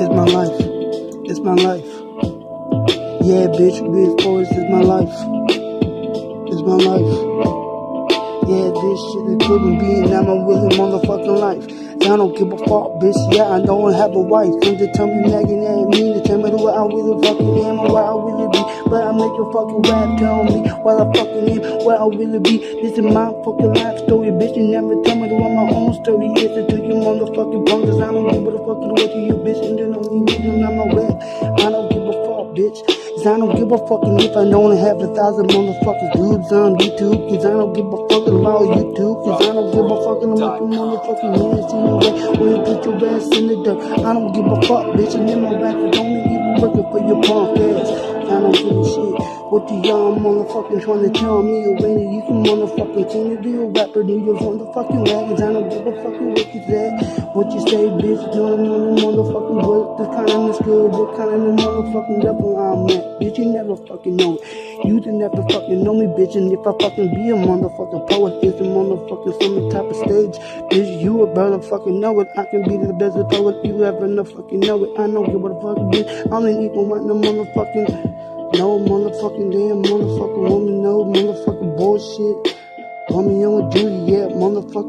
It's my life. It's my life. Yeah, bitch, big forest is my life. It's my life. Yeah, this shit couldn't be now my willing motherfucking life. I don't give a fuck, bitch. Yeah, I don't have a wife. Come to tell me nagging at me to tell me what I really fucking am or where I really be. But I make a fucking rap tell me what I fucking am, where I really be. This is my fucking life story, bitch. You never tell me what my own story is. To you motherfucking bunkers. I don't give a fucking what to you, bitch. And then I'm not rap. I don't give a fuck, bitch. Cause I don't give a fucking if I don't have a thousand motherfuckers dudes on YouTube. Cause I don't give a fucking about YouTube. Don't give a fucking about your motherfucking hands in the way. You put your ass in the dirt. I don't give a fuck, bitch. And then my rappers only even working for your punk ass. I don't give a shit. What the y'all motherfucking trying to tell me already? You can motherfucking continue to be a rapper, do your motherfucking wagons. I don't give a fucking what you say. What you say, bitch, doing on the motherfucking what the kind of good, what kind of motherfucking level I'm at. Bitch, you never fucking know. You didn't never fucking know me, bitch. And if I fucking be a motherfucking poet, it's a motherfucking some type of stage. Bitch, you a better fucking know it. I can be the best poet you ever know fucking know it. I know you give a fucking bitch. I don't even want no motherfucking. No motherfucking damn motherfucking woman, no motherfucking bullshit. Romeo and Juliet, motherfucker.